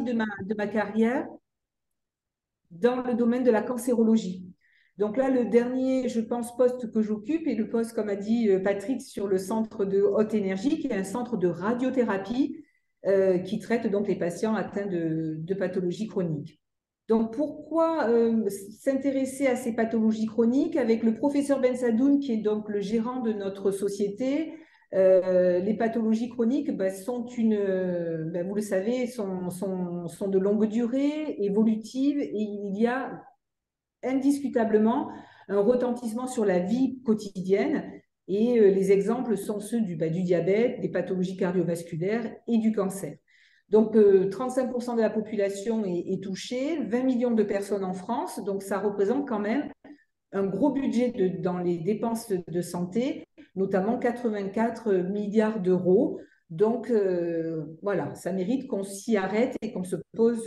de ma, de ma carrière dans le domaine de la cancérologie. Donc là, le dernier, je pense, poste que j'occupe est le poste, comme a dit euh, Patrick, sur le centre de haute énergie, qui est un centre de radiothérapie euh, qui traite donc les patients atteints de, de pathologies chroniques. Donc pourquoi euh, s'intéresser à ces pathologies chroniques avec le professeur Ben Sadoun, qui est donc le gérant de notre société les pathologies chroniques ben, sont une, ben, vous le savez, sont, de longue durée, évolutives, et il y a indiscutablement un retentissement sur la vie quotidienne. Et euh, les exemples sont ceux du, bah, du, diabète, des pathologies cardiovasculaires et du cancer. Donc, 35% euh, de la population est, touchée, 20 millions de personnes en France, donc ça représente quand même un gros budget dans les dépenses de santé, notamment 84 milliards d'euros. Donc, euh, voilà, ça mérite qu'on s'y arrête et qu'on se pose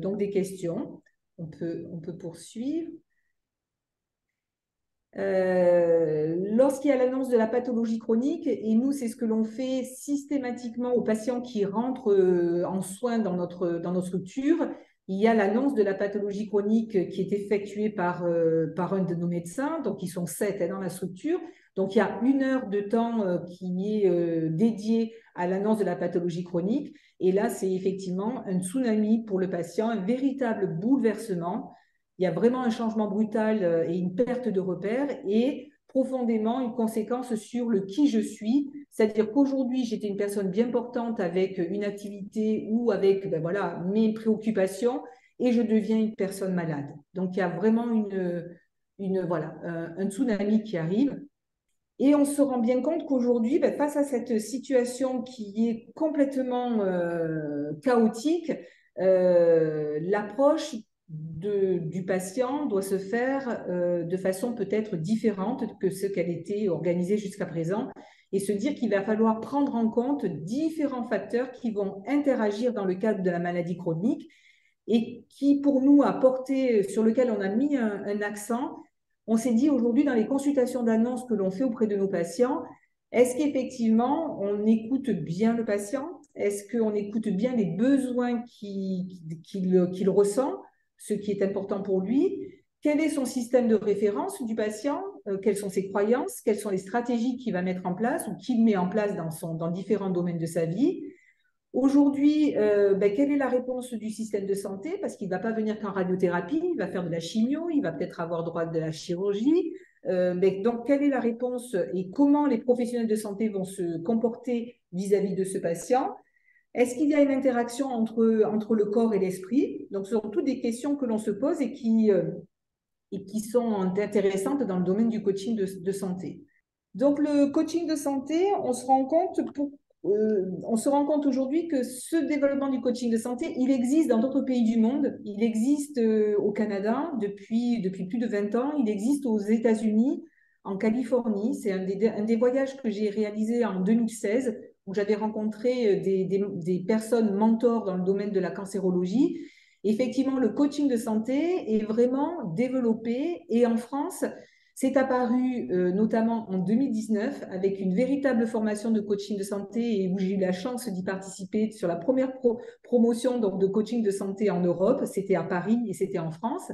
donc des questions on peut, on peut poursuivre. Euh, lorsqu'il y a l'annonce de la pathologie chronique, et nous, c'est ce que l'on fait systématiquement aux patients qui rentrent euh, en soins dans, notre, dans nos structures, il y a l'annonce de la pathologie chronique qui est effectuée par, euh, par un de nos médecins, donc ils sont sept hein, dans la structure. Donc il y a une heure de temps qui est dédiée à l'annonce de la pathologie chronique. Et là, c'est effectivement un tsunami pour le patient, un véritable bouleversement. Il y a vraiment un changement brutal euh, et une perte de repères et profondément une conséquence sur le qui je suis. C'est-à-dire qu'aujourd'hui, j'étais une personne bien portante avec une activité ou avec ben voilà, mes préoccupations et je deviens une personne malade. Donc, il y a vraiment une, voilà, un tsunami qui arrive. Et on se rend bien compte qu'aujourd'hui, ben, face à cette situation qui est complètement euh, chaotique, euh, l'approche du patient doit se faire euh, de façon peut-être différente que ce qu'elle était organisée jusqu'à présent et se dire qu'il va falloir prendre en compte différents facteurs qui vont interagir dans le cadre de la maladie chronique et qui, pour nous, a porté, sur lequel on a mis un accent, on s'est dit aujourd'hui dans les consultations d'annonce que l'on fait auprès de nos patients, est-ce qu'effectivement on écoute bien le patient? Est-ce qu'on écoute bien les besoins qu'il ressent, ce qui est important pour lui? Quel est son système de référence du patient? Euh, Quelles sont ses croyances? Quelles sont les stratégies qu'il va mettre en place ou qu'il met en place dans, différents domaines de sa vie? Aujourd'hui, euh, ben, quelle est la réponse du système de santé? Parce qu'il ne va pas venir qu'en radiothérapie, il va faire de la chimio, il va peut-être avoir droit de la chirurgie. Euh, donc, quelle est la réponse et comment les professionnels de santé vont se comporter vis-à-vis de ce patient? Est-ce qu'il y a une interaction entre, entre le corps et l'esprit? Donc, ce sont toutes des questions que l'on se pose et qui, et qui sont intéressantes dans le domaine du coaching de, santé. Donc, le coaching de santé, on se rend compte pour, euh, on se rend compte aujourd'hui que ce développement du coaching de santé, il existe dans d'autres pays du monde. Il existe euh, au Canada depuis, depuis plus de 20 ans. Il existe aux États-Unis, en Californie. C'est un des, un des voyages que j'ai réalisé en 2016 où j'avais rencontré euh, des, des, personnes mentors dans le domaine de la cancérologie. Effectivement, le coaching de santé est vraiment développé et en France, c'est apparu euh, notamment en 2019 avec une véritable formation de coaching de santé et où j'ai eu la chance d'y participer sur la première promotion de coaching de santé en Europe. C'était à Paris et c'était en France.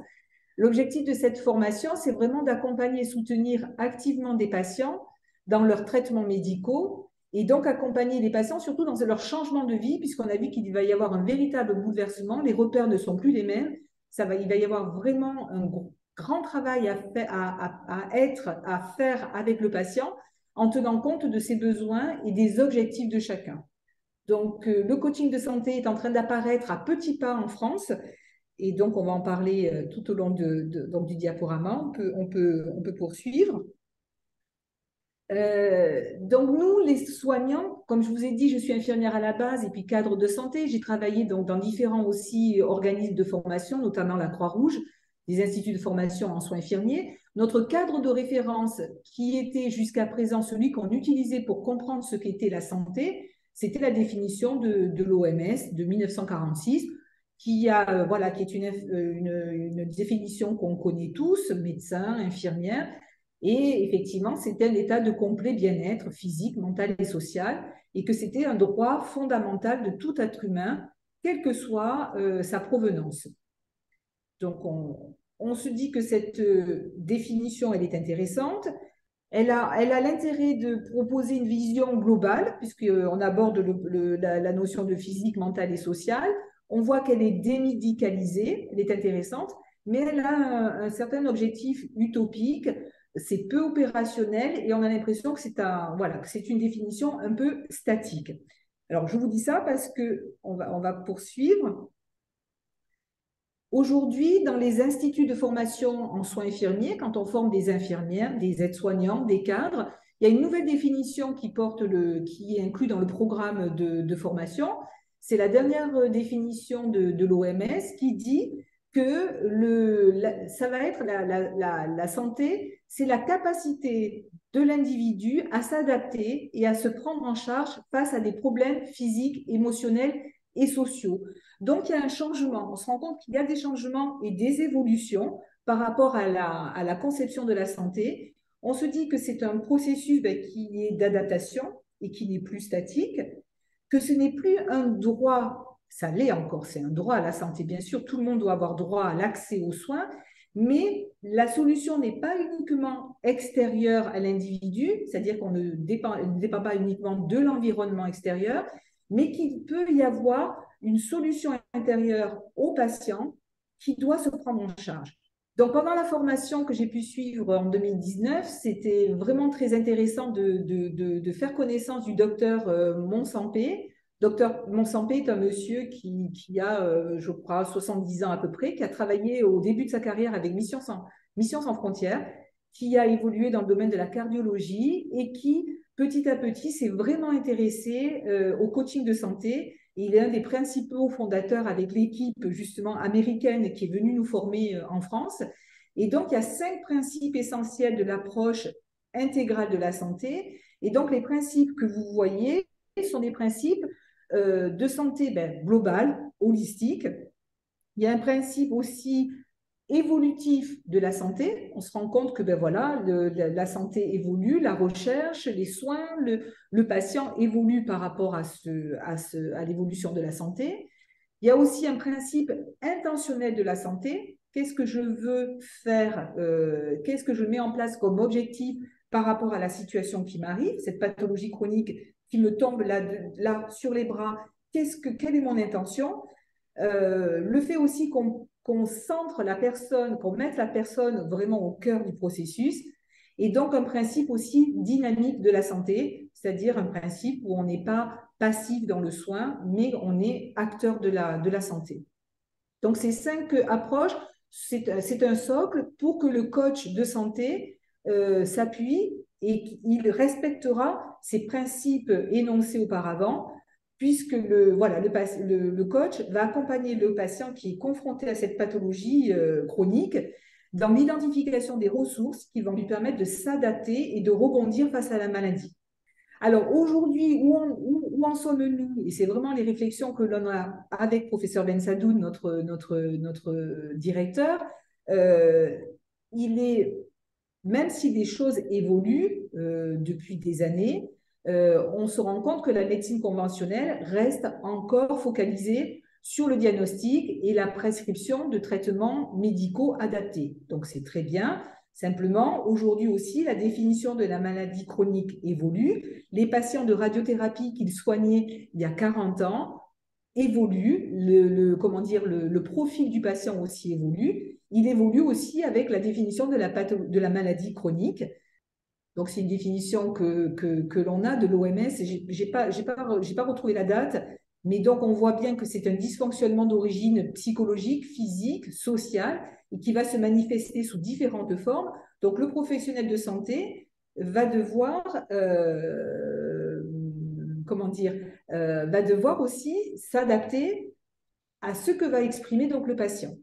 L'objectif de cette formation, c'est vraiment d'accompagner et soutenir activement des patients dans leurs traitements médicaux et donc accompagner les patients surtout dans leur changement de vie puisqu'on a vu qu'il va y avoir un véritable bouleversement. Les repères ne sont plus les mêmes. Ça va, il va y avoir vraiment un grand travail à, à, être, à faire avec le patient en tenant compte de ses besoins et des objectifs de chacun. Donc, euh, le coaching de santé est en train d'apparaître à petits pas en France. Et donc, on va en parler euh, tout au long du diaporama. On peut, on peut, on peut poursuivre. Euh, donc nous, les soignants, comme je vous ai dit, je suis infirmière à la base et puis cadre de santé. J'ai travaillé donc dans différents aussi organismes de formation, notamment la Croix-Rouge des instituts de formation en soins infirmiers. Notre cadre de référence, qui était jusqu'à présent celui qu'on utilisait pour comprendre ce qu'était la santé, c'était la définition de, l'OMS de 1946, qui, a, euh, voilà, qui est euh, une, une définition qu'on connaît tous, médecins, infirmières, et effectivement, c'était un état de complet bien-être physique, mental et social, et que c'était un droit fondamental de tout être humain quelle que soit sa provenance. Donc, on, se dit que cette définition, elle est intéressante. Elle a, elle a l'intérêt de proposer une vision globale, puisqu'on aborde la, la, notion de physique, mentale et sociale. On voit qu'elle est démédicalisée, elle est intéressante, mais elle a un, certain objectif utopique. C'est peu opérationnel et on a l'impression que c'est un, voilà, une définition un peu statique. Alors, je vous dis ça parce que on va, on va poursuivre. Aujourd'hui, dans les instituts de formation en soins infirmiers, quand on forme des infirmières, des aides-soignants, des cadres, il y a une nouvelle définition qui, porte le, qui est inclue dans le programme de, formation. C'est la dernière définition de, l'OMS qui dit que le, ça va être la, la santé, c'est la capacité de l'individu à s'adapter et à se prendre en charge face à des problèmes physiques, émotionnels et sociaux. Donc, il y a un changement. On se rend compte qu'il y a des changements et des évolutions par rapport à la, conception de la santé. On se dit que c'est un processus ben, qui est d'adaptation et qui n'est plus statique, que ce n'est plus un droit, ça l'est encore, c'est un droit à la santé, bien sûr, tout le monde doit avoir droit à l'accès aux soins, mais la solution n'est pas uniquement extérieure à l'individu, c'est-à-dire qu'on ne dépend, ne dépend pas uniquement de l'environnement extérieur, mais qu'il peut y avoir une solution intérieure au patient qui doit se prendre en charge. Donc, pendant la formation que j'ai pu suivre en 2019, c'était vraiment très intéressant de, de, de, faire connaissance du docteur euh, Monsampé. Docteur Monsampé est un monsieur qui, a, euh, je crois, 70 ans à peu près, qui a travaillé au début de sa carrière avec Mission sans, Mission sans frontières, qui a évolué dans le domaine de la cardiologie et qui petit à petit, s'est vraiment intéressé euh, au coaching de santé. il est un des principaux fondateurs avec l'équipe justement américaine qui est venue nous former euh, en France. Et donc, il y a cinq principes essentiels de l'approche intégrale de la santé. Et donc, les principes que vous voyez sont des principes euh, de santé ben, globale, holistique. Il y a un principe aussi évolutif de la santé. On se rend compte que ben voilà, la, santé évolue, la recherche, les soins, le, patient évolue par rapport à, ce, à l'évolution de la santé. Il y a aussi un principe intentionnel de la santé. Qu'est-ce que je veux faire euh, Qu'est-ce que je mets en place comme objectif par rapport à la situation qui m'arrive, cette pathologie chronique qui me tombe là, sur les bras Qu'est-ce que, Quelle est mon intention? Euh, Le fait aussi qu'on qu'on centre la personne, qu'on mette la personne vraiment au cœur du processus, et donc un principe aussi dynamique de la santé, c'est-à-dire un principe où on n'est pas passif dans le soin, mais on est acteur de la, de la santé. Donc ces cinq approches, c'est un socle pour que le coach de santé euh, s'appuie et qu'il respectera ces principes énoncés auparavant puisque le, voilà, le, coach va accompagner le patient qui est confronté à cette pathologie euh, chronique dans l'identification des ressources qui vont lui permettre de s'adapter et de rebondir face à la maladie. Alors aujourd'hui, où, où, en sommes-nous? Et c'est vraiment les réflexions que l'on a avec professeur Ben Sadoun, notre, notre, notre directeur. Euh, il est, même si des choses évoluent euh, depuis des années, euh, on se rend compte que la médecine conventionnelle reste encore focalisée sur le diagnostic et la prescription de traitements médicaux adaptés. Donc c'est très bien. Simplement, aujourd'hui aussi, la définition de la maladie chronique évolue. Les patients de radiothérapie qu'ils soignaient il y a 40 ans évoluent. Le, comment dire, le, profil du patient aussi évolue. Il évolue aussi avec la définition de la maladie chronique. Donc, c'est une définition que, que, l'on a de l'OMS. Je n'ai pas, pas, pas retrouvé la date, mais donc on voit bien que c'est un dysfonctionnement d'origine psychologique, physique, sociale, et qui va se manifester sous différentes formes. Donc, le professionnel de santé va devoir, euh, comment dire, euh, va devoir aussi s'adapter à ce que va exprimer donc le patient.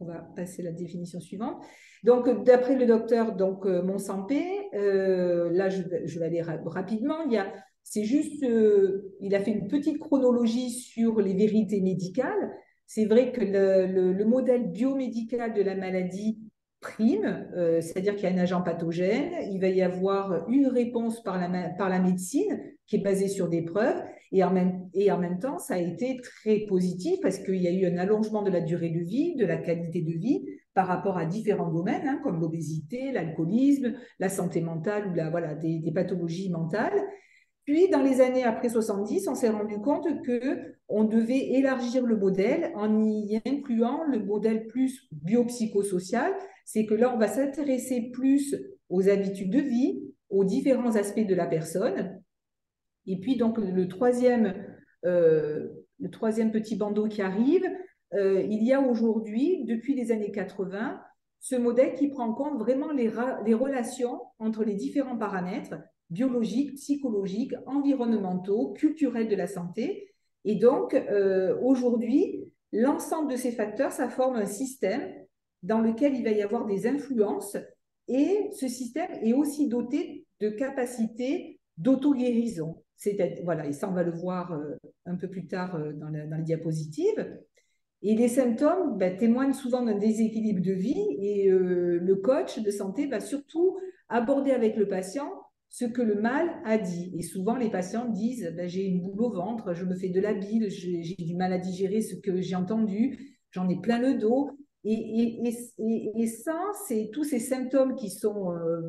On va passer à la définition suivante. Donc, d'après le docteur donc, euh, Monsampé, euh, là, je, vais aller rapidement, il a, c'est juste, euh, il a fait une petite chronologie sur les vérités médicales. C'est vrai que le, modèle biomédical de la maladie prime, c'est-à-dire qu'il y a un agent pathogène, il va y avoir une réponse par la, par la médecine qui est basée sur des preuves, Et en, même, et en même temps, ça a été très positif parce qu'il y a eu un allongement de la durée de vie, de la qualité de vie par rapport à différents domaines, hein, comme l'obésité, l'alcoolisme, la santé mentale ou la, voilà, des, pathologies mentales. Puis, dans les années après 70, on s'est rendu compte que on devait élargir le modèle en y incluant le modèle plus biopsychosocial. C'est que là, on va s'intéresser plus aux habitudes de vie, aux différents aspects de la personne. Et puis, donc, le troisième, euh, le troisième petit bandeau qui arrive, euh, il y a aujourd'hui, depuis les années 80, ce modèle qui prend en compte vraiment les, relations entre les différents paramètres biologiques, psychologiques, environnementaux, culturels de la santé. Et donc, euh, aujourd'hui, l'ensemble de ces facteurs, ça forme un système dans lequel il va y avoir des influences et ce système est aussi doté de capacités d'auto-guérison. Voilà, et ça, on va le voir euh, un peu plus tard dans, la, dans les diapositives. Et les symptômes ben, témoignent souvent d'un déséquilibre de vie et le coach de santé va surtout aborder avec le patient ce que le mal a dit. Et souvent, les patients disent ben, J'ai une boule au ventre, je me fais de la bile, j'ai du mal à digérer ce que j'ai entendu, j'en ai plein le dos. Et, ça, tous ces symptômes qui sont, euh,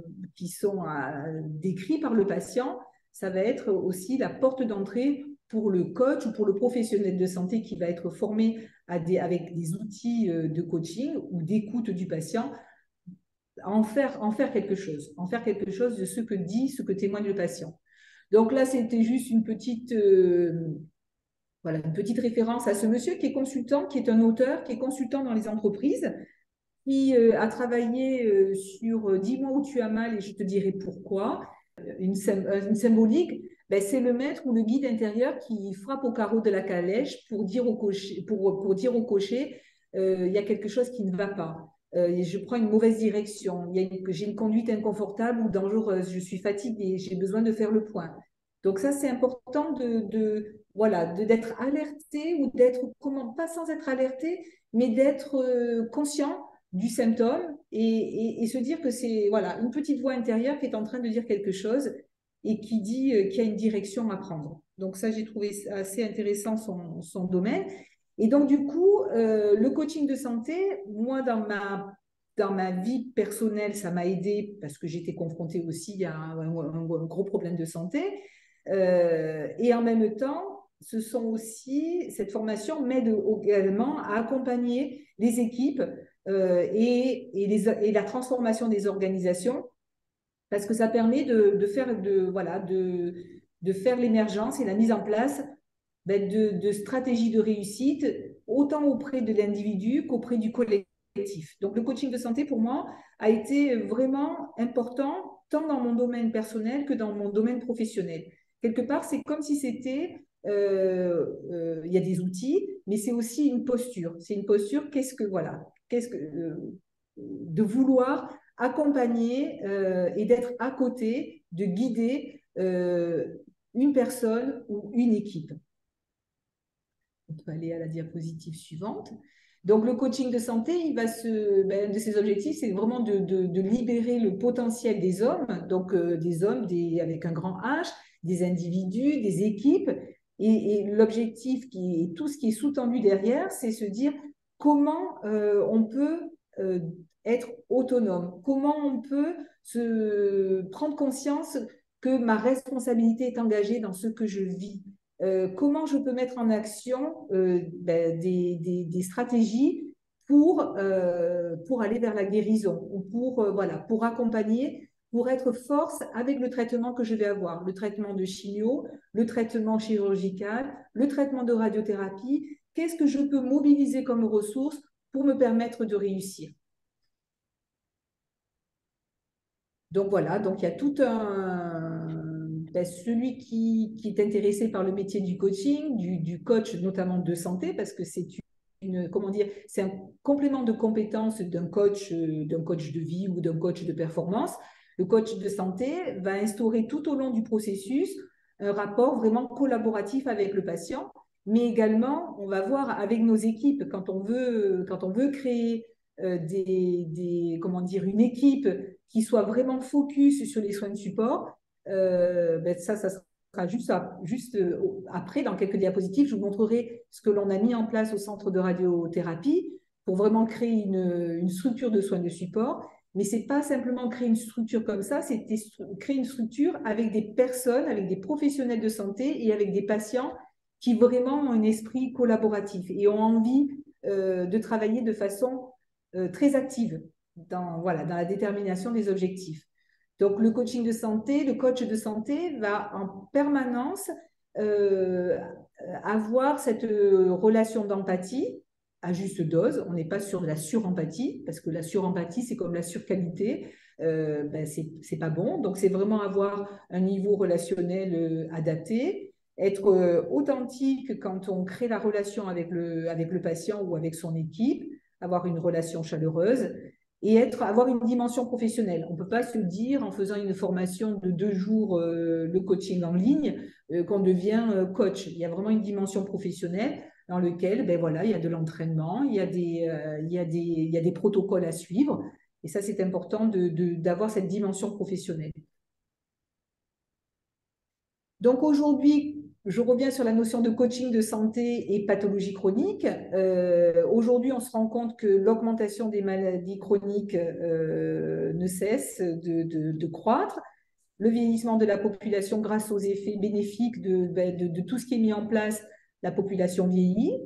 euh, décrits par le patient, ça va être aussi la porte d'entrée pour le coach ou pour le professionnel de santé qui va être formé avec des outils euh, de coaching ou d'écoute du patient en faire, en faire quelque chose, en faire quelque chose de ce que dit, ce que témoigne le patient. Donc là, c'était juste une petite, euh, voilà, une petite référence à ce monsieur qui est consultant, qui est un auteur, qui est consultant dans les entreprises, qui euh, a travaillé sur Dis-moi où tu as mal et je te dirai pourquoi. Une symbolique, ben, c'est le maître ou le guide intérieur qui frappe au carreau de la calèche pour dire au cocher, pour, dire au cocher il y a quelque chose qui ne va pas. Euh, je prends une mauvaise direction, j'ai une conduite inconfortable ou dangereuse, je suis fatiguée, j'ai besoin de faire le point. Donc ça, c'est important de, voilà, d'être alerté ou d'être comment pas sans être alerté, mais d'être euh, conscient du symptôme et, se dire que c'est voilà une petite voix intérieure qui est en train de dire quelque chose et qui dit euh, qu'il y a une direction à prendre. Donc ça, j'ai trouvé assez intéressant son, domaine. Et donc, du coup, euh, le coaching de santé, moi, dans ma, dans ma vie personnelle, ça m'a aidé parce que j'étais confrontée aussi à un, gros problème de santé. Euh, et en même temps, ce sont aussi, cette formation m'aide également à accompagner les équipes et, et, la transformation des organisations parce que ça permet de, de faire, de, voilà, de, de faire l'émergence et la mise en place ben, de, stratégies de réussite, autant auprès de l'individu qu'auprès du collectif. Donc le coaching de santé, pour moi, a été vraiment important, tant dans mon domaine personnel que dans mon domaine professionnel. Quelque part, c'est comme si c'était, euh, euh, il y a des outils, mais c'est aussi une posture. C'est une posture, qu'est-ce que, voilà, qu'est-ce que, euh, de vouloir accompagner et d'être à côté, de guider une personne ou une équipe. On peut aller à la diapositive suivante. Donc, le coaching de santé, il va se, ben, de ses objectifs, c'est vraiment de, de, libérer le potentiel des hommes, donc euh, des hommes des, avec un grand H, des individus, des équipes. Et, l'objectif, qui tout ce qui est sous-tendu derrière, c'est se dire comment euh, on peut euh, être autonome, comment on peut se prendre conscience que ma responsabilité est engagée dans ce que je vis, euh, comment je peux mettre en action euh, ben, des, stratégies pour, euh, pour aller vers la guérison ou pour, voilà, pour accompagner, pour être force avec le traitement que je vais avoir, le traitement de chimio, le traitement chirurgical, le traitement de radiothérapie. Qu'est-ce que je peux mobiliser comme ressources pour me permettre de réussir? Donc voilà, donc il y a tout un, ben, celui qui, est intéressé par le métier du coaching, du, coach notamment de santé, parce que c'est une, comment dire, c'est un complément de compétences d'un coach, d'un coach de vie ou d'un coach de performance. Le coach de santé va instaurer tout au long du processus un rapport vraiment collaboratif avec le patient, mais également, on va voir avec nos équipes, quand on veut, quand on veut créer euh, des, comment dire, une équipe qui soit vraiment focus sur les soins de support, euh, ben ça, ça sera juste, juste après, dans quelques diapositives, je vous montrerai ce que l'on a mis en place au centre de radiothérapie pour vraiment créer une, structure de soins de support. Mais ce n'est pas simplement créer une structure comme ça, c'est créer une structure avec des personnes, avec des professionnels de santé et avec des patients qui vraiment ont un esprit collaboratif et ont envie euh, de travailler de façon euh, très active dans, voilà, dans la détermination des objectifs. Donc, le coaching de santé, le coach de santé va en permanence euh, avoir cette relation d'empathie à juste dose. On n'est pas sur la surempathie, parce que la surempathie, c'est comme la surqualité. Euh, ben c'est pas bon. Donc, c'est vraiment avoir un niveau relationnel adapté, être authentique quand on crée la relation avec le, avec le patient ou avec son équipe, avoir une relation chaleureuse et être, avoir une dimension professionnelle. On ne peut pas se dire en faisant une formation de deux jours, euh, le coaching en ligne, euh, qu'on devient euh, coach. Il y a vraiment une dimension professionnelle dans laquelle ben voilà, il y a de l'entraînement, il, y a des, il, il y a des protocoles à suivre. Et ça, c'est important d'avoir de, cette dimension professionnelle. Donc aujourd'hui, je reviens sur la notion de coaching de santé et pathologie chronique. Euh, aujourd'hui, on se rend compte que l'augmentation des maladies chroniques euh, ne cesse de, croître. Le vieillissement de la population grâce aux effets bénéfiques ben, de, tout ce qui est mis en place, la population vieillit.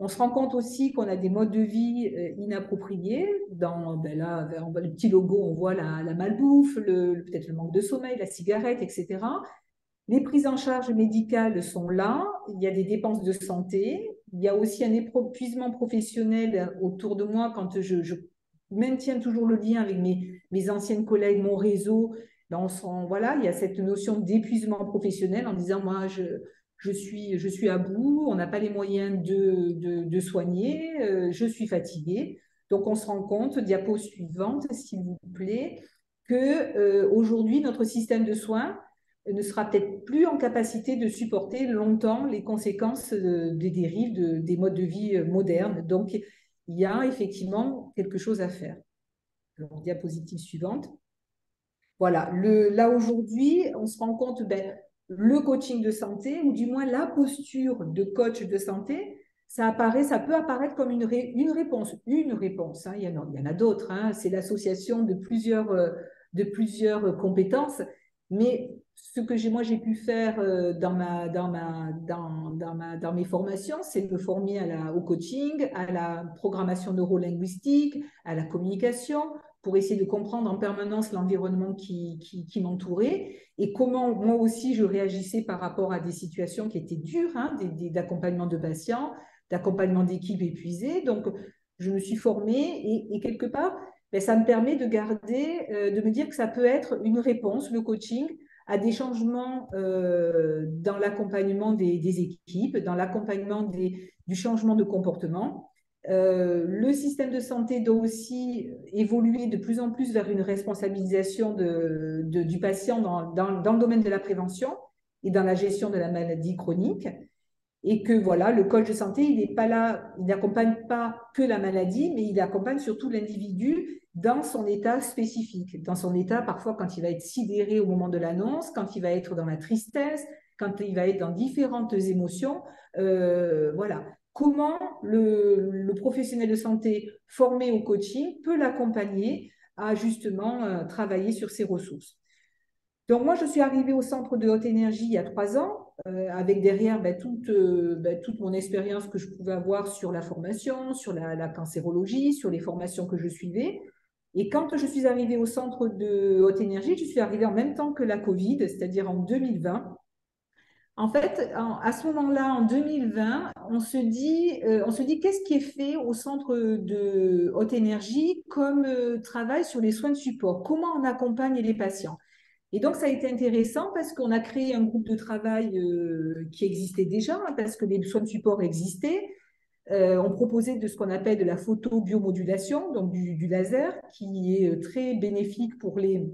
On se rend compte aussi qu'on a des modes de vie euh, inappropriés. Dans ben là, le petit logo, on voit la, malbouffe, peut-être le manque de sommeil, la cigarette, etc. Les prises en charge médicales sont là, il y a des dépenses de santé, il y a aussi un épuisement professionnel autour de moi quand je, maintiens toujours le lien avec mes, anciennes collègues, mon réseau. Ben on voilà, il y a cette notion d'épuisement professionnel en disant moi je, je, suis, je suis à bout, on n'a pas les moyens de, de, soigner, euh, je suis fatiguée. Donc on se rend compte, diapo suivante s'il vous plaît, que euh, aujourd'hui notre système de soins ne sera peut-être plus en capacité de supporter longtemps les conséquences des dérives des modes de vie euh, modernes. Donc, il y a effectivement quelque chose à faire. Diapositive suivante. Voilà, là aujourd'hui, on se rend compte, ben, le coaching de santé, ou du moins la posture de coach de santé, ça apparaît, ça peut apparaître comme une, réponse, une réponse. Hein, il, y en a, il y en a d'autres. Hein, c'est l'association de plusieurs, euh, de plusieurs compétences, mais ce que moi j'ai pu faire euh, dans, ma, dans, ma, dans, dans, ma, dans mes formations, c'est me former à la, au coaching, à la programmation neurolinguistique, à la communication, pour essayer de comprendre en permanence l'environnement qui, m'entourait et comment moi aussi je réagissais par rapport à des situations qui étaient dures, hein, d'accompagnement de patients, d'accompagnement d'équipes épuisées. Donc, je me suis formée et quelque part, ben, ça me permet de garder, euh, de me dire que ça peut être une réponse, le coaching, à des changements euh, dans l'accompagnement des, équipes, dans l'accompagnement du changement de comportement. Euh, le système de santé doit aussi évoluer de plus en plus vers une responsabilisation du patient dans, le domaine de la prévention et dans la gestion de la maladie chronique. Et que voilà, le coach de santé, il n'est pas là, il n'accompagne pas que la maladie, mais il accompagne surtout l'individu dans son état spécifique, dans son état parfois quand il va être sidéré au moment de l'annonce, quand il va être dans la tristesse, quand il va être dans différentes émotions. Euh, voilà. Comment le, professionnel de santé formé au coaching peut l'accompagner à justement euh, travailler sur ses ressources? Donc moi, je suis arrivée au centre de haute énergie il y a trois ans, euh, avec derrière ben, toute, ben, toute, mon expérience que je pouvais avoir sur la formation, sur la, cancérologie, sur les formations que je suivais. Et quand je suis arrivée au centre de haute énergie, je suis arrivée en même temps que la Covid, c'est-à-dire en 2020. En fait, à ce moment-là, en 2020, on se dit, euh, on se dit qu'est-ce qui est fait au centre de haute énergie comme euh, travail sur les soins de support? Comment on accompagne les patients? Et donc, ça a été intéressant parce qu'on a créé un groupe de travail euh, qui existait déjà, hein, parce que les soins de support existaient. Euh, on proposait de ce qu'on appelle de la photobiomodulation, donc du, laser, qui est euh, très bénéfique pour les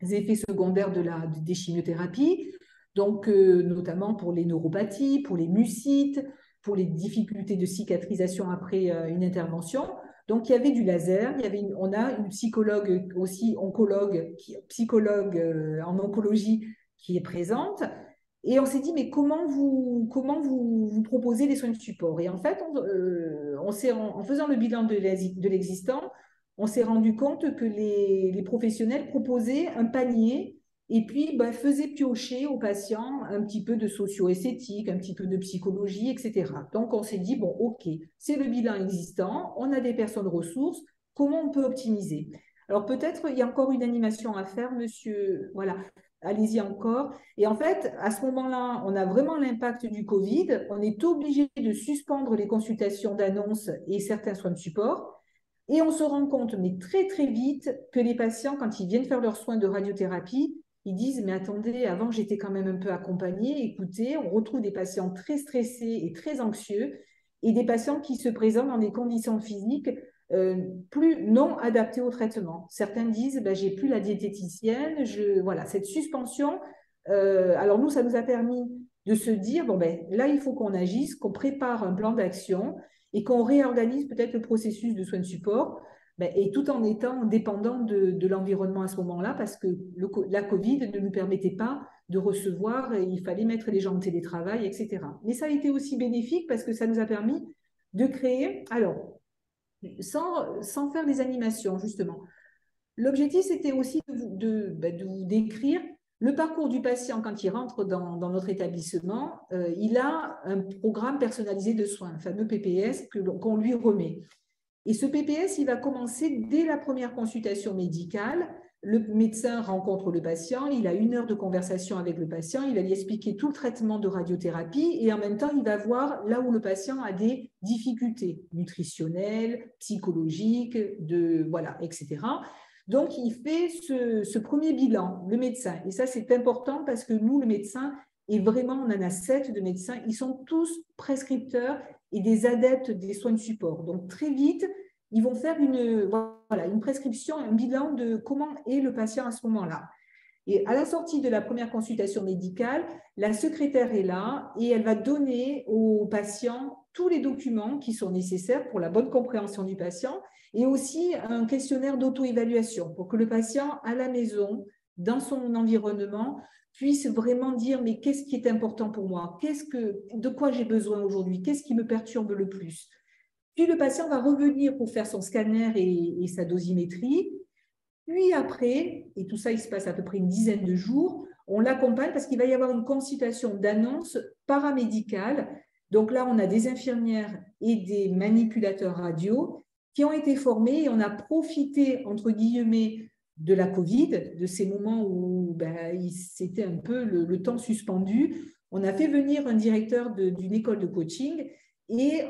effets secondaires de la, des chimiothérapies, donc notamment pour les neuropathies, pour les mucites, pour les difficultés de cicatrisation après une intervention. Donc il y avait du laser, on a une psychologue aussi oncologue, qui, psychologue en oncologie qui est présente. Et on s'est dit, mais comment vous, comment vous, vous proposez les soins de support? Et en fait, on, euh, en, faisant le bilan de l'existant, on s'est rendu compte que les, professionnels proposaient un panier et puis bah, faisaient piocher aux patients un petit peu de socio-esthétique, un petit peu de psychologie, etc. Donc on s'est dit, bon, ok, c'est le bilan existant, on a des personnes ressources, comment on peut optimiser? Alors peut-être il y a encore une animation à faire, monsieur. Voilà allez-y encore. Et en fait, à ce moment-là, on a vraiment l'impact du Covid. On est obligé de suspendre les consultations d'annonces et certains soins de support. Et on se rend compte, mais très très vite, que les patients, quand ils viennent faire leurs soins de radiothérapie, ils disent, mais attendez, avant j'étais quand même un peu accompagnée. Écoutez, on retrouve des patients très stressés et très anxieux et des patients qui se présentent dans des conditions physiques euh, plus non adaptés au traitement. Certains disent, ben, j'ai plus la diététicienne, je, voilà, cette suspension. Euh, alors nous, ça nous a permis de se dire, bon, ben, là, il faut qu'on agisse, qu'on prépare un plan d'action et qu'on réorganise peut-être le processus de soins de support, ben, et tout en étant dépendant de, l'environnement à ce moment-là, parce que la Covid ne nous permettait pas de recevoir, et il fallait mettre les gens en télétravail, etc. Mais ça a été aussi bénéfique parce que ça nous a permis de créer, alors, sans, faire des animations, justement. L'objectif, c'était aussi de, bah, de, vous décrire le parcours du patient quand il rentre dans, dans notre établissement. Euh, il a un programme personnalisé de soins, un fameux PPS qu'on lui remet. Et ce PPS, il va commencer dès la première consultation médicale le médecin rencontre le patient, il a une heure de conversation avec le patient, il va lui expliquer tout le traitement de radiothérapie et en même temps, il va voir là où le patient a des difficultés nutritionnelles, psychologiques, de, voilà, etc. Donc, il fait ce, premier bilan, le médecin. Et ça, c'est important parce que nous, le médecin, et vraiment, on en a sept de médecins, ils sont tous prescripteurs et des adeptes des soins de support. Donc, très vite, ils vont faire une, voilà, une prescription, un bilan de comment est le patient à ce moment-là. Et à la sortie de la première consultation médicale, la secrétaire est là et elle va donner au patient tous les documents qui sont nécessaires pour la bonne compréhension du patient et aussi un questionnaire d'auto-évaluation pour que le patient à la maison, dans son environnement, puisse vraiment dire mais qu'est-ce qui est important pour moi? Qu'est-ce que de quoi j'ai besoin aujourd'hui? Qu'est-ce qui me perturbe le plus? Puis le patient va revenir pour faire son scanner et, sa dosimétrie. Puis après, et tout ça, il se passe à peu près une dizaine de jours, on l'accompagne parce qu'il va y avoir une consultation d'annonce paramédicale. Donc là, on a des infirmières et des manipulateurs radio qui ont été formés et on a profité, entre guillemets, de la Covid, de ces moments où ben, c'était un peu le, temps suspendu. On a fait venir un directeur d'une école de coaching et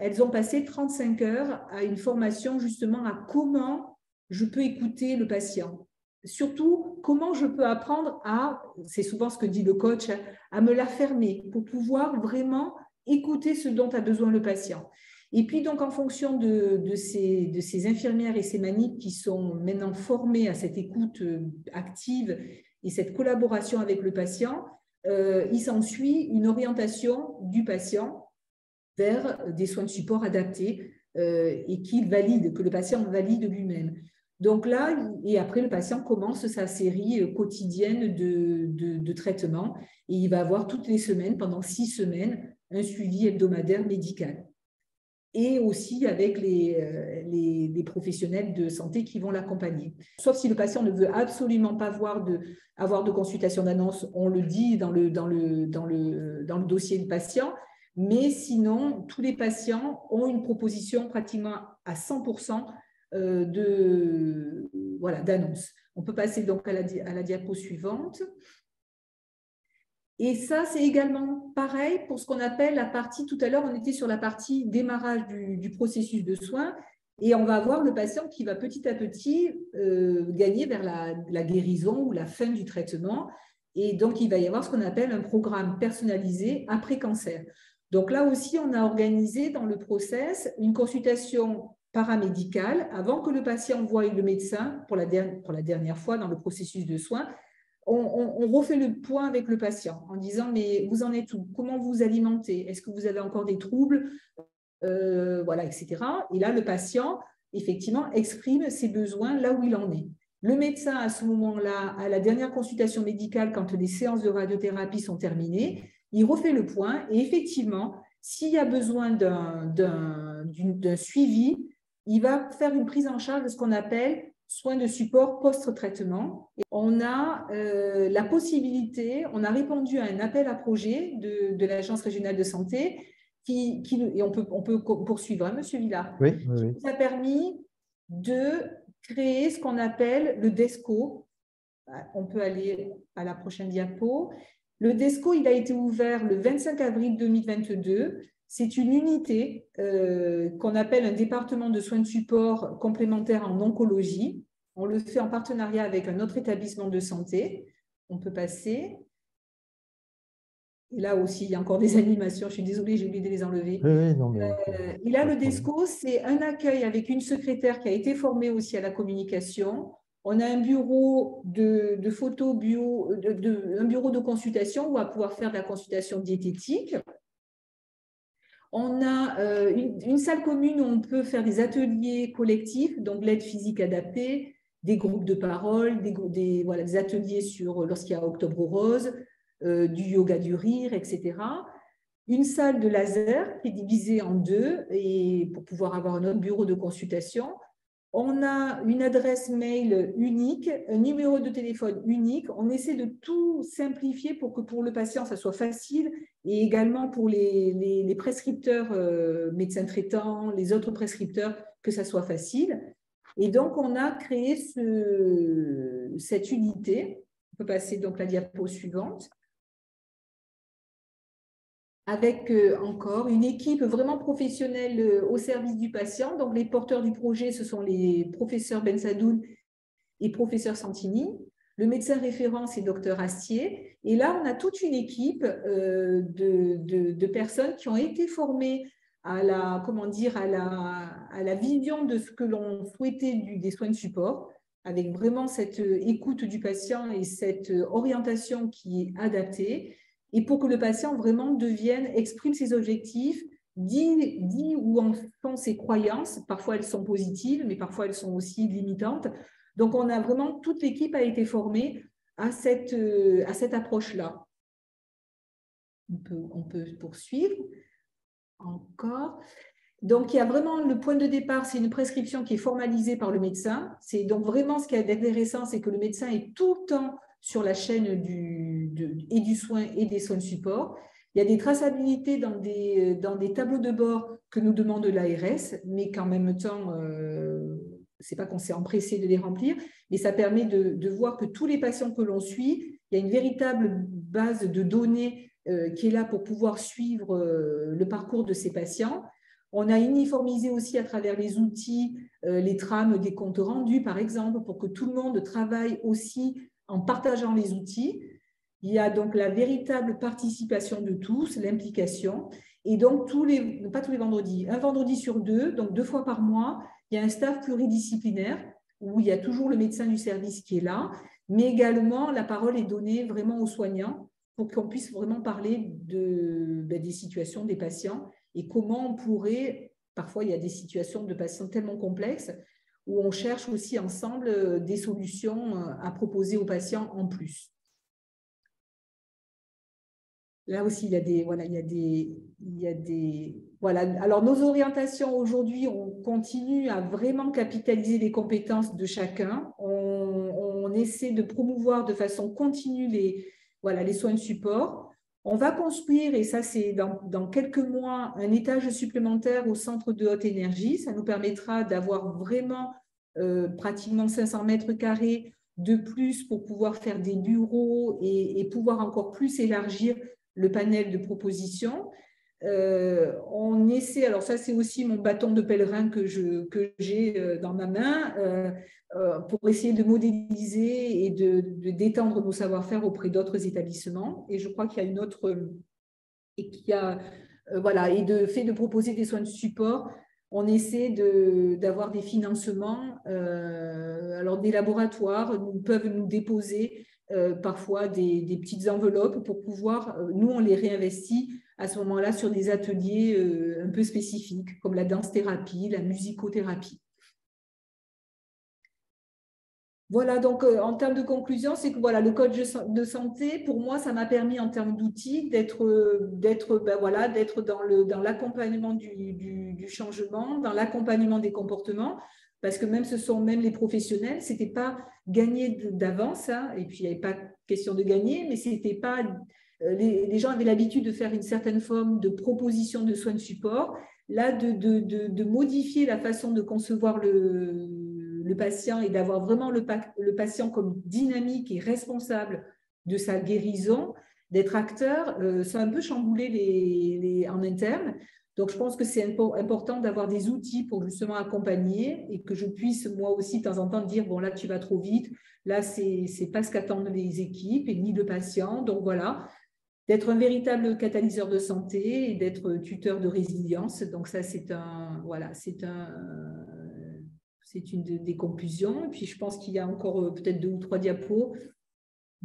elles ont passé 35 heures à une formation justement à comment je peux écouter le patient. Surtout, comment je peux apprendre à, c'est souvent ce que dit le coach, à me la fermer pour pouvoir vraiment écouter ce dont a besoin le patient. Et puis, donc, en fonction de, de, ces, de infirmières et ces manips qui sont maintenant formées à cette écoute euh, active et cette collaboration avec le patient, euh, il s'ensuit une orientation du patient vers des soins de support adaptés euh, et qu'il valide, que le patient valide lui-même. Donc là, et après, le patient commence sa série quotidienne de, de, traitements et il va avoir toutes les semaines, pendant six semaines, un suivi hebdomadaire médical. Et aussi avec les, euh, les, professionnels de santé qui vont l'accompagner. Sauf si le patient ne veut absolument pas de, avoir de consultation d'annonce, on le dit dans le, dans, le, dans, le, dans le dossier du patient, mais sinon, tous les patients ont une proposition pratiquement à 100% euh, de voilà d'annonce. On peut passer donc à la, à la diapo suivante. Et ça, c'est également pareil pour ce qu'on appelle la partie, tout à l'heure, on était sur la partie démarrage du, processus de soins, et on va avoir le patient qui va petit à petit euh, gagner vers la, guérison ou la fin du traitement. Et donc, il va y avoir ce qu'on appelle un programme personnalisé après cancer. Donc là aussi, on a organisé dans le process une consultation paramédicale avant que le patient voie le médecin pour la, pour la dernière fois dans le processus de soins. On, refait le point avec le patient en disant mais vous en êtes où? Comment vous alimentez? Est-ce que vous avez encore des troubles? Euh, Voilà, etc. Et là, le patient effectivement exprime ses besoins là où il en est. Le médecin, à ce moment-là, à la dernière consultation médicale, quand les séances de radiothérapie sont terminées, il refait le point et effectivement, s'il y a besoin d'un suivi, il va faire une prise en charge de ce qu'on appelle soins de support post-traitement. On a euh, la possibilité, on a répondu à un appel à projet de, l'Agence régionale de santé qui, et on peut, on peut poursuivre, hein, Monsieur Villard, oui, oui, oui. qui nous a permis de créer ce qu'on appelle le DESCO. Ah, on peut aller à la prochaine diapo. Le DESCO, il a été ouvert le 25 avril 2022. C'est une unité euh, qu'on appelle un département de soins de support complémentaires en oncologie. On le fait en partenariat avec un autre établissement de santé. On peut passer. Et là aussi, il y a encore des animations. Je suis désolée, j'ai oublié de les enlever. Oui, non, mais... Euh, et là, le DESCO, c'est un accueil avec une secrétaire qui a été formée aussi à la communication. On a un bureau de, bio, de, un bureau de consultation où on va pouvoir faire de la consultation diététique. On a euh, une, salle commune où on peut faire des ateliers collectifs, donc l'aide physique adaptée, des groupes de parole, des, ateliers sur lorsqu'il y a Octobre Rose, euh, du yoga du rire, etc. Une salle de laser qui est divisée en deux et pour pouvoir avoir un autre bureau de consultation. On a une adresse mail unique, un numéro de téléphone unique. On essaie de tout simplifier pour que pour le patient, ça soit facile et également pour les, prescripteurs, euh, médecins traitants, les autres prescripteurs, que ça soit facile. Et donc, on a créé cette unité. On peut passer donc la diapo suivante avec euh, encore une équipe vraiment professionnelle euh, au service du patient. Donc, les porteurs du projet, ce sont les professeurs Bensadoun et professeur Santini. Le médecin référent, c'est docteur Astier. Et là, on a toute une équipe euh, de, personnes qui ont été formées à la, comment à la vision de ce que l'on souhaitait des soins de support, avec vraiment cette écoute du patient et cette orientation qui est adaptée et pour que le patient vraiment devienne, exprime ses objectifs, dit, dit où en sont ses croyances. Parfois, elles sont positives, mais parfois, elles sont aussi limitantes. Donc, on a vraiment, toute l'équipe a été formée à cette, euh, à cette approche-là. On peut, on peut poursuivre. Encore. Donc, il y a vraiment le point de départ, c'est une prescription qui est formalisée par le médecin. C'est donc vraiment ce qui est intéressant, c'est que le médecin est tout le temps sur la chaîne du, et du soin et des soins de support. Il y a des traçabilités dans des, dans des tableaux de bord que nous demande l'ARS, mais qu'en même temps, euh, ce n'est pas qu'on s'est empressé de les remplir, mais ça permet de, de voir que tous les patients que l'on suit, il y a une véritable base de données euh, qui est là pour pouvoir suivre euh, le parcours de ces patients. On a uniformisé aussi à travers les outils les trames des comptes rendus, par exemple, pour que tout le monde travaille aussi en partageant les outils. Il y a donc la véritable participation de tous, l'implication. Et donc, tous les, pas tous les vendredis, un vendredi sur deux, donc deux fois par mois, il y a un staff pluridisciplinaire où il y a toujours le médecin du service qui est là, mais également la parole est donnée vraiment aux soignants pour qu'on puisse vraiment parler ben, des situations des patients et comment on pourrait, parfois il y a des situations de patients tellement complexes, où on cherche aussi ensemble euh, des solutions euh, à proposer aux patients en plus. Là aussi, il y a des, voilà, il y a des, il y a des, voilà. Alors, nos orientations aujourd'hui, on continue à vraiment capitaliser les compétences de chacun. On, essaie de promouvoir de façon continue les, voilà, les soins de support. On va construire, et ça c'est dans, dans, quelques mois, un étage supplémentaire au centre de haute énergie. Ça nous permettra d'avoir vraiment euh, pratiquement 500 mètres carrés de plus pour pouvoir faire des bureaux et, pouvoir encore plus élargir le panel de propositions. Euh, on essaie, alors ça c'est aussi mon bâton de pèlerin que j'ai que euh, dans ma main, pour essayer de modéliser et de, d'étendre nos savoir-faire auprès d'autres établissements. Et je crois qu'il y a une autre, et qui a, voilà, et de fait de proposer des soins de support on essaie d'avoir des financements. Euh, alors, des laboratoires peuvent nous déposer euh, parfois des, petites enveloppes pour pouvoir, euh, nous, on les réinvestit à ce moment-là sur des ateliers un peu spécifiques, comme la danse-thérapie, la musicothérapie. Voilà, donc euh, en termes de conclusion, c'est que voilà, le coach de santé, pour moi, ça m'a permis en termes d'outils d'être, ben voilà, dans, le, dans l'accompagnement du, du, changement, dans l'accompagnement des comportements, parce que même ce sont même les professionnels, c'était pas gagné d'avance, hein, et puis il n'y avait pas question de gagner, mais c'était pas euh, les, les, gens avaient l'habitude de faire une certaine forme de proposition de soins de support, là de, de, de, modifier la façon de concevoir le le patient et d'avoir vraiment le, le, patient comme dynamique et responsable de sa guérison, d'être acteur, euh, ça a un peu chamboulé les, en interne. Donc, je pense que c'est important d'avoir des outils pour justement accompagner et que je puisse moi aussi de temps en temps dire, bon, là, tu vas trop vite, là, c'est n'est pas ce qu'attendent les équipes et ni le patient. Donc, voilà, d'être un véritable catalyseur de santé et d'être tuteur de résilience. Donc, ça, c'est un, voilà, c'est un, c'est une des conclusions. Et puis, je pense qu'il y a encore euh, peut-être deux ou trois diapos.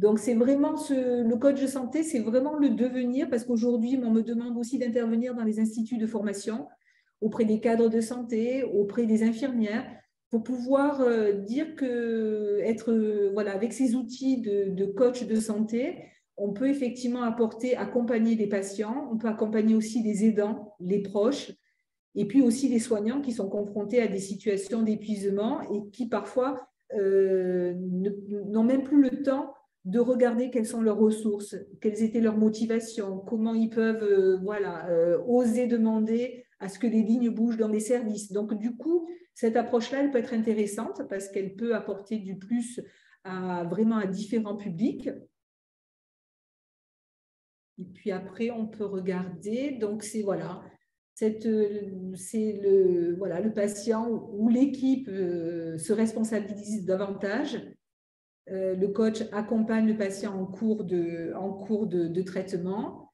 Donc, c'est vraiment le coach de santé, c'est vraiment le devenir, parce qu'aujourd'hui, on me demande aussi d'intervenir dans les instituts de formation, auprès des cadres de santé, auprès des infirmières, pour pouvoir euh, dire que être, euh, voilà, avec ces outils de, de coach de santé, on peut effectivement apporter, accompagner des patients, on peut accompagner aussi les aidants, les proches, et puis aussi les soignants qui sont confrontés à des situations d'épuisement et qui parfois euh, n'ont même plus le temps de regarder quelles sont leurs ressources, quelles étaient leurs motivations, comment ils peuvent euh, voilà, euh, oser demander à ce que les lignes bougent dans les services. Donc du coup, cette approche-là, elle peut être intéressante parce qu'elle peut apporter du plus à, vraiment à différents publics. Et puis après, on peut regarder. Donc c'est voilà, euh, c'est le, voilà, le patient ou l'équipe se responsabilise davantage. Euh, le coach accompagne le patient en cours de, traitement,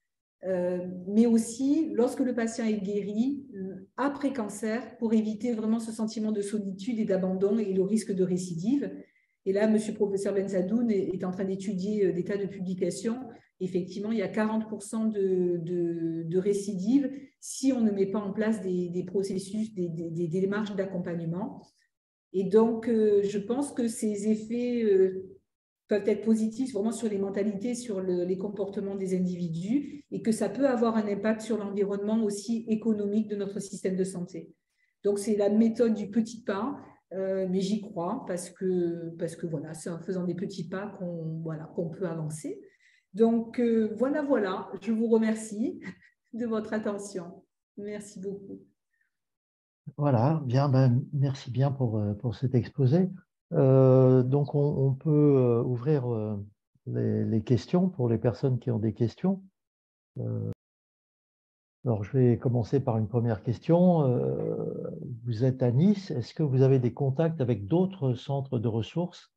mais aussi lorsque le patient est guéri, après cancer, pour éviter vraiment ce sentiment de solitude et d'abandon et le risque de récidive. Et là, M. professeur Benzadoun est, en train d'étudier des tas de publications effectivement, il y a 40% de, de, de, récidives si on ne met pas en place des, processus, des, démarches d'accompagnement. Et donc, euh, je pense que ces effets euh, peuvent être positifs vraiment sur les mentalités, sur les comportements des individus, et que ça peut avoir un impact sur l'environnement aussi économique de notre système de santé. Donc, c'est la méthode du petit pas, euh, mais j'y crois parce que, parce que voilà, c'est en faisant des petits pas qu'on voilà, qu'on peut avancer. Donc voilà, voilà, je vous remercie de votre attention. Merci beaucoup. Voilà, bien, ben, merci bien pour, euh, cet exposé. Euh, donc on, peut ouvrir les, questions pour les personnes qui ont des questions. alors je vais commencer par une première question. vous êtes à Nice, est-ce que vous avez des contacts avec d'autres centres de ressources?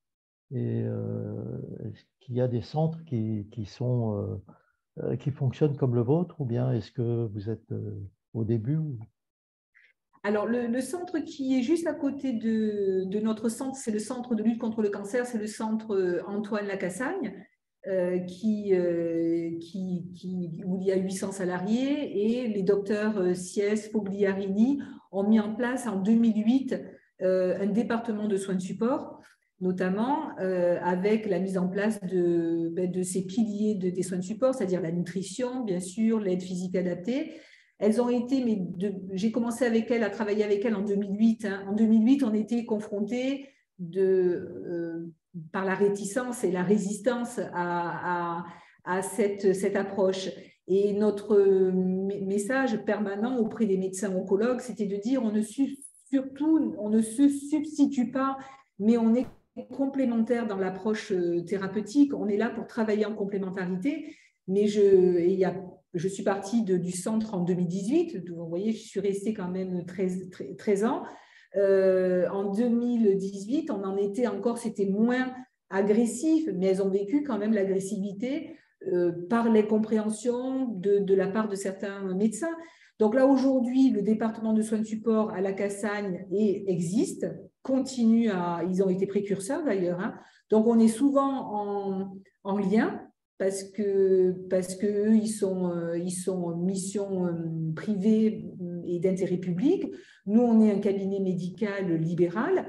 Et est-ce qu'il y a des centres qui sont, qui fonctionnent comme le vôtre? Ou bien est-ce que vous êtes au début alors, le, centre qui est juste à côté de, notre centre, c'est le centre de lutte contre le cancer, c'est le centre Antoine Lacassagne, euh, qui, qui, qui, où il y a 800 salariés, et les docteurs Sies, Fogliarini ont mis en place en 2008 un département de soins de support notamment euh, avec la mise en place de, ben, de ces piliers de, des soins de support, c'est-à-dire la nutrition, bien sûr, l'aide physique adaptée. Elles ont été, mais j'ai commencé avec elles, à travailler avec elles en 2008. Hein. En 2008, on était confrontés euh, par la réticence et la résistance à, cette, cette approche. Et notre message permanent auprès des médecins oncologues, c'était de dire on ne surtout on ne se substitue pas, mais on est complémentaire dans l'approche euh, thérapeutique. On est là pour travailler en complémentarité. Mais je, y a, je suis partie du centre en 2018. Vous voyez, je suis restée quand même 13, 13 ans. Euh, en 2018, on en était encore, c'était moins agressif, mais elles ont vécu quand même l'agressivité euh, par les compréhensions de, de, la part de certains médecins. Donc là, aujourd'hui, le département de soins de support à la Cassagne existe, continue à. Ils ont été précurseurs d'ailleurs. Hein. Donc on est souvent en, lien parce que parce que ils sont euh, ils sont en mission euh, privée et d'intérêt public. Nous on est un cabinet médical libéral.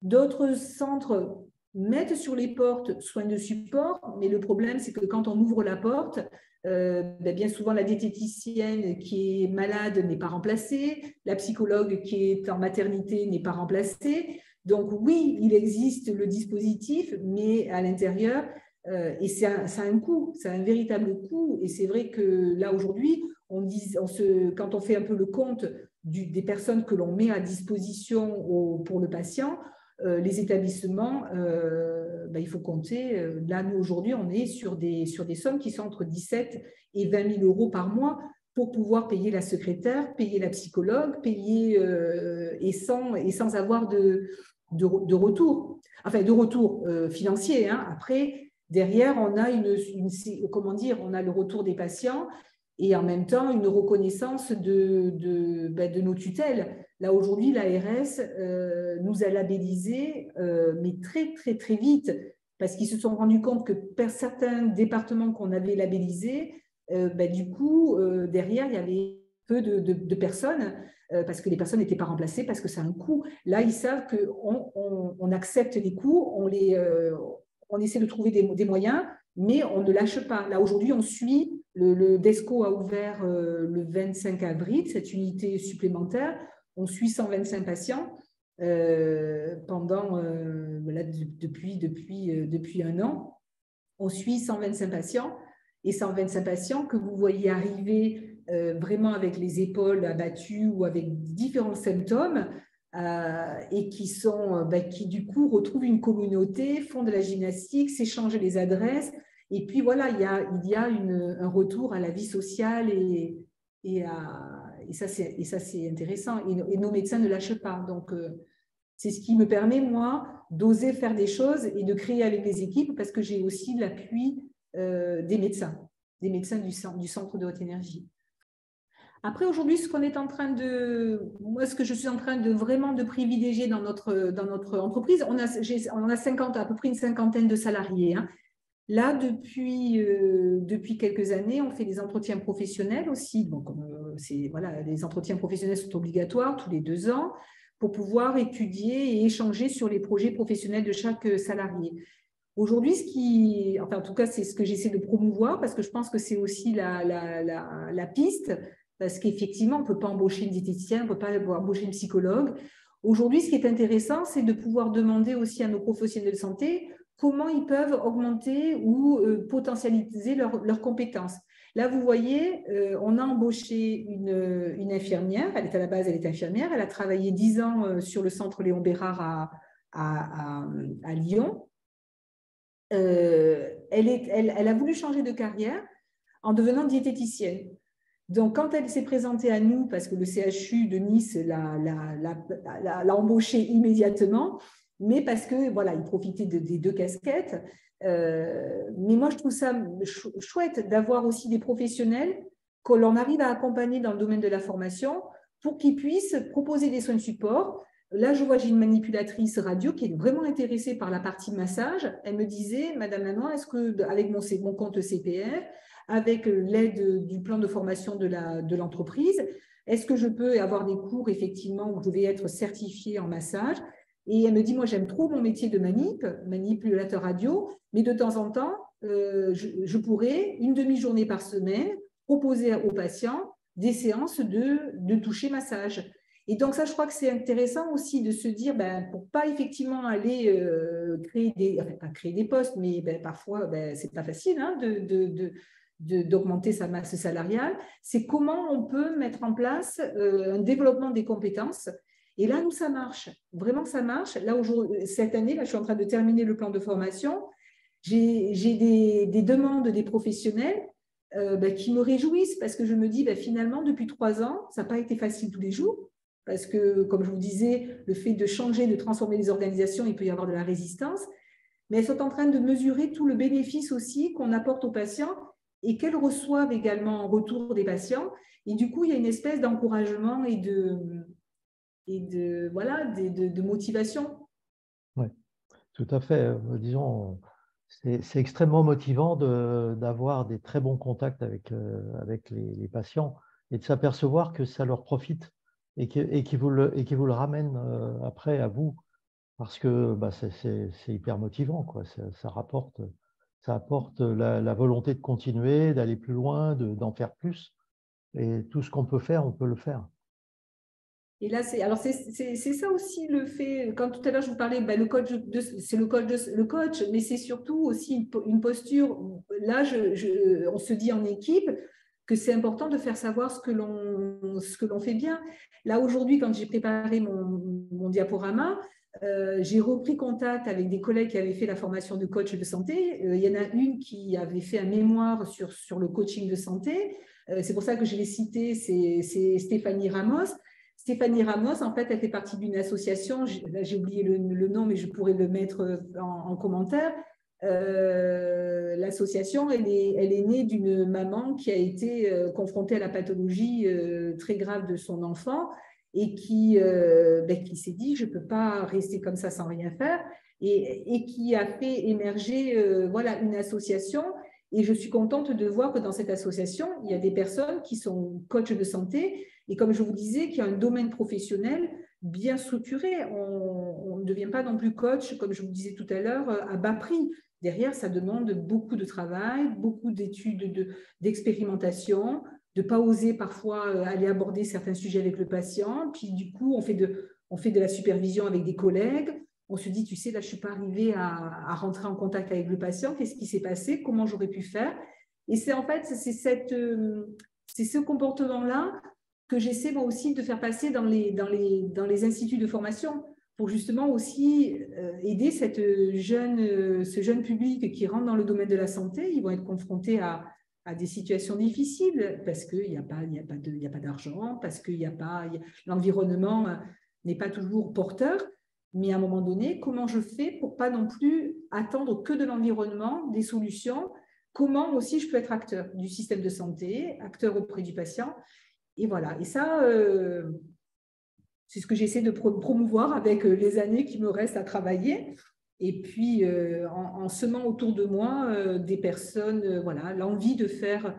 D'autres centres mettent sur les portes soins de support, mais le problème, c'est que quand on ouvre la porte, euh, ben, bien souvent la diététicienne qui est malade n'est pas remplacée, la psychologue qui est en maternité n'est pas remplacée. Donc oui, il existe le dispositif, mais à l'intérieur, euh, et ça, a un coût, ça a un véritable coût. Et c'est vrai que là, aujourd'hui, on quand on fait un peu le compte des personnes que l'on met à disposition pour le patient, euh, les établissements, euh, ben, il faut compter, euh, là, nous, aujourd'hui, on est sur des, sur des sommes qui sont entre 17 et 20 000 euros par mois pour pouvoir payer la secrétaire, payer la psychologue, payer et, sans, et sans avoir de, de, retour, enfin de retour financier. Hein. Après, derrière, on a une, comment dire, on a le retour des patients et en même temps une reconnaissance de, de, ben, nos tutelles. Là, aujourd'hui, l'ARS euh, nous a labellisés, euh, mais très, très, très vite, parce qu'ils se sont rendus compte que certains départements qu'on avait labellisés, euh, ben, du coup, derrière, il y avait peu de, personnes, parce que les personnes n'étaient pas remplacées, parce que c'est un coût. Là, ils savent qu'on on, on, accepte les coûts, on, les, on essaie de trouver des, moyens, mais on ne lâche pas. Là, aujourd'hui, on suit le, DESCO a ouvert euh, le 25 avril cette unité supplémentaire. On suit 125 patients euh, pendant euh, depuis, depuis, depuis un an. On suit 125 patients et 125 patients que vous voyez arriver vraiment avec les épaules abattues ou avec différents symptômes. Et qui sont, ben, qui du coup retrouvent une communauté, font de la gymnastique, s'échangent les adresses, et puis voilà, il y a, il y a un retour à la vie sociale et, et, à, et ça, c'est intéressant. Et, nos médecins ne lâchent pas. Donc, euh, c'est ce qui me permet, moi, d'oser faire des choses et de créer avec les équipes parce que j'ai aussi l'appui euh, des médecins, des médecins du centre de haute énergie. Après, aujourd'hui, ce qu'on est en train de, moi, ce que je suis en train de vraiment de privilégier dans notre, dans notre entreprise, on a, on a 50, à peu près une cinquantaine de salariés. Hein. Là, depuis, euh, depuis quelques années, on fait des entretiens professionnels aussi. Donc, euh, voilà, les entretiens professionnels sont obligatoires tous les deux ans pour pouvoir étudier et échanger sur les projets professionnels de chaque salarié. Aujourd'hui, ce qui, enfin, en tout cas, c'est ce que j'essaie de promouvoir parce que je pense que c'est aussi la, la, la, piste, parce qu'effectivement, on ne peut pas embaucher une diététicienne, on ne peut pas embaucher une psychologue. Aujourd'hui, ce qui est intéressant, c'est de pouvoir demander aussi à nos professionnels de santé comment ils peuvent augmenter ou euh, potentialiser leurs compétences. Là, vous voyez, euh, on a embauché une, infirmière, elle est à la base, elle est infirmière, elle a travaillé dix ans euh, sur le centre Léon Bérard à, Lyon. Elle, a voulu changer de carrière en devenant diététicienne. Donc, quand elle s'est présentée à nous, parce que le CHU de Nice l'a embauchée immédiatement, mais parce que voilà, il profitait des deux casquettes. Euh, mais moi, je trouve ça chouette d'avoir aussi des professionnels que l'on arrive à accompagner dans le domaine de la formation pour qu'ils puissent proposer des soins de support. Là, je vois, j'ai une manipulatrice radio qui est vraiment intéressée par la partie massage. Elle me disait, Madame Lanois, est-ce que avec mon, mon compte CPF, avec l'aide du plan de formation de l'entreprise, de est-ce que je peux avoir des cours effectivement où je vais être certifiée en massage? Et elle me dit, moi j'aime trop mon métier de manip, manipulateur radio, mais de temps en temps, euh, je, pourrais, une demi-journée par semaine, proposer aux patients des séances de, de toucher massage. Et donc ça, je crois que c'est intéressant aussi de se dire, ben, pour pas effectivement aller euh, créer des, créer des postes, mais ben, parfois ben, c'est pas facile hein, de, de, d'augmenter sa masse salariale, c'est comment on peut mettre en place euh, un développement des compétences et là, nous, ça marche. Vraiment, ça marche. Là, cette année, là, je suis en train de terminer le plan de formation. J'ai des, demandes des professionnels euh, bah, qui me réjouissent parce que je me dis, bah, finalement, depuis trois ans, ça n'a pas été facile tous les jours. Parce que, comme je vous disais, le fait de changer, de transformer les organisations, il peut y avoir de la résistance. Mais elles sont en train de mesurer tout le bénéfice aussi qu'on apporte aux patients et qu'elles reçoivent également en retour des patients. Et du coup, il y a une espèce d'encouragement et de, et de, voilà, de, de, motivation. Oui, tout à fait. Euh, disons, c'est extrêmement motivant d'avoir des très bons contacts avec, euh, avec les, patients et de s'apercevoir que ça leur profite et qu'ils et vous, le, et vous le ramènent euh, après à vous. parce que bah, c'est hyper motivant, quoi. Ça, rapporte, ça apporte la, volonté de continuer, d'aller plus loin, d'en faire plus. Et tout ce qu'on peut faire, on peut le faire. Et là, c'est alors c'est ça aussi le fait. Quand tout à l'heure je vous parlais, ben, le coach, c'est le coach, le coach, mais c'est surtout aussi une, posture. Là, je, on se dit en équipe que c'est important de faire savoir ce que l'on ce que l'on fait bien. Là aujourd'hui, quand j'ai préparé mon, mon diaporama, euh, j'ai repris contact avec des collègues qui avaient fait la formation de coach de santé. Euh, il y en a une qui avait fait un mémoire sur, sur le coaching de santé. Euh, c'est pour ça que je l'ai cité, c'est Stéphanie Ramos. Stéphanie Ramos, en fait, elle fait partie d'une association, j'ai oublié le, nom, mais je pourrais le mettre euh, en, commentaire. L'association, elle est, elle est née d'une maman qui a été confrontée à la pathologie très grave de son enfant et qui, ben, qui s'est dit, je ne peux pas rester comme ça sans rien faire, et, qui a fait émerger voilà, une association. Et je suis contente de voir que dans cette association, il y a des personnes qui sont coachs de santé et comme je vous disais, qu'il y a un domaine professionnel bien structuré. On, ne devient pas non plus coach, comme je vous disais tout à l'heure, à bas prix. Derrière, ça demande beaucoup de travail, beaucoup d'études, d'expérimentation, de ne pas oser parfois euh, aller aborder certains sujets avec le patient. Puis du coup, on fait de, on fait de la supervision avec des collègues. On se dit, tu sais, là, je ne suis pas arrivée à, à, rentrer en contact avec le patient. Qu'est-ce qui s'est passé? Comment j'aurais pu faire? Et c'est en fait, c'est cette, euh, c'est ce comportement-là que j'essaie moi aussi de faire passer dans les, dans les, dans les instituts de formation pour justement aussi euh, aider cette jeune, ce jeune public qui rentre dans le domaine de la santé. Ils vont être confrontés à, à des situations difficiles parce qu'il n'y a pas, a pas a pas d'argent, parce n'y a l'environnement euh, n'est pas toujours porteur. Mais à un moment donné, comment je fais pour pas non plus attendre que de l'environnement, des solutions? Comment aussi je peux être acteur du système de santé, acteur auprès du patient? Et voilà. Et ça, euh, c'est ce que j'essaie de promouvoir avec euh, les années qui me restent à travailler. Et puis, euh, en, semant autour de moi des personnes, voilà, l'envie de faire,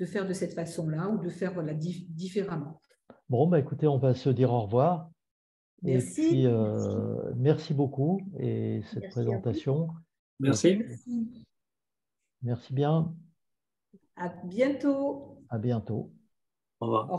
de faire de cette façon-là ou de faire voilà, différemment. Bon, bah, écoutez, on va se dire au revoir. Merci. merci. beaucoup et cette présentation. Merci. Merci bien. À bientôt. À bientôt. Au revoir.